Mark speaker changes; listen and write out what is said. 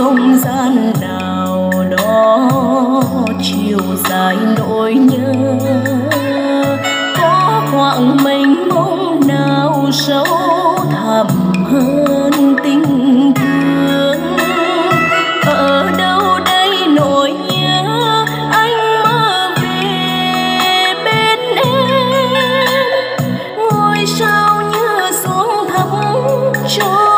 Speaker 1: không gian nào đó chiều dài nỗi nhớ. Có khoảng mênh mông nào sâu thẳm hơn tình thương? Ở đâu đây nỗi nhớ anh mơ về bên em? Ngôi sao như xuống thắm trôi